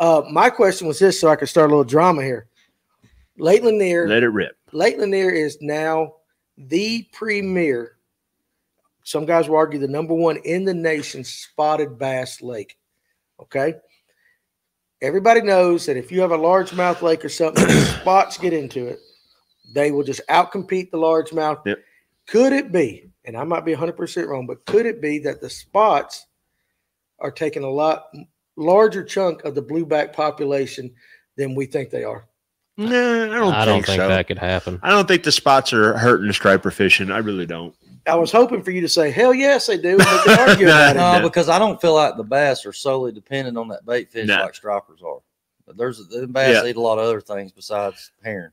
Uh, my question was this, so I could start a little drama here. Lake Lanier, Let it rip. Lake Lanier is now the premier. Some guys will argue the number one in the nation spotted bass lake. Okay. Everybody knows that if you have a largemouth lake or something, spots get into it, they will just outcompete the largemouth. Yep. Could it be, and I might be 100% wrong, but could it be that the spots are taking a lot larger chunk of the blueback population than we think they are? No, I don't I think, don't think so. that could happen. I don't think the spots are hurting the striper fishing. I really don't. I was hoping for you to say, hell yes, they do. and We can argue about it. No. No, because I don't feel like the bass are solely dependent on that bait fish No. like stripers are. But there's the bass Yeah. eat a lot of other things besides herring.